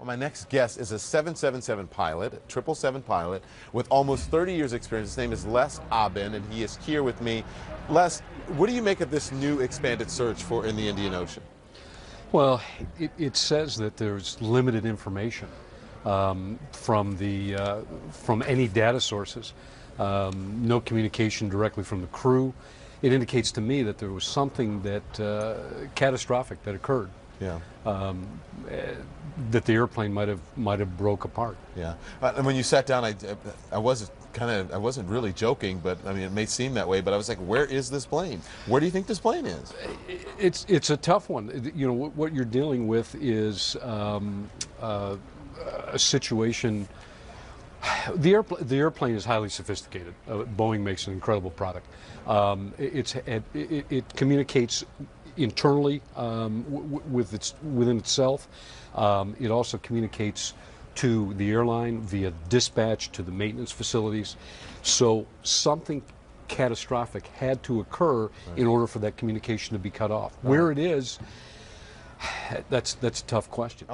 Well, my next guest is a 777 pilot, 777 pilot, with almost 30 years experience. His name is Les Abend, and he is here with me. Les, what do you make of this new expanded search for in the Indian Ocean? Well, it, it says that there's limited information um, from the uh, from any data sources. Um, no communication directly from the crew. It indicates to me that there was something that uh, catastrophic that occurred. Yeah. Um, eh, that the airplane might have might have broke apart. Yeah. Uh, and when you sat down, I, I was kind of I wasn't really joking, but I mean it may seem that way. But I was like, where is this plane? Where do you think this plane is? It's it's a tough one. You know what you're dealing with is um, uh, a situation. The, airpl- the airplane is highly sophisticated. Uh, Boeing makes an incredible product. Um, it's, it, it, it communicates internally um, with its, within itself. Um, it also communicates to the airline via dispatch to the maintenance facilities. So something catastrophic had to occur right. in order for that communication to be cut off. Right. Where it is, that's that's a tough question.